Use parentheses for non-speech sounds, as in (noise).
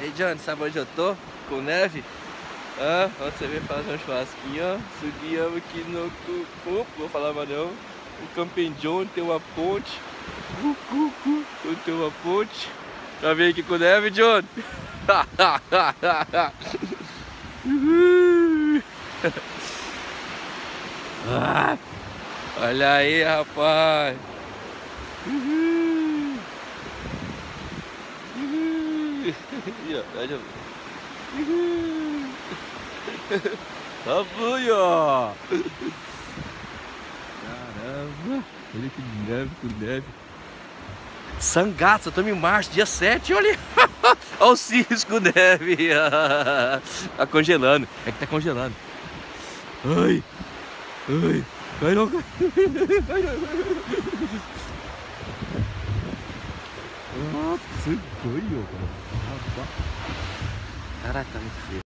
Ei, Johnny, sabe onde eu tô? Com neve? Ah, onde você vem fazer um churrasquinho. Subimos aqui no... Uh, vou falar mais não. O John tem uma ponte. Uh, uh, uh, tem uma ponte. Já vem aqui com neve, John? (laughs) ah, olha aí, rapaz. (laughs) Olha, (laughs) Tá bom, ó. Caramba. Olha que neve com neve. Sangatsu, estamos em março, dia 7, olha. (laughs) olha o cisco neve. tá congelando. É que tá congelando. Ai. Ai. Cai não, すっごいよこれ。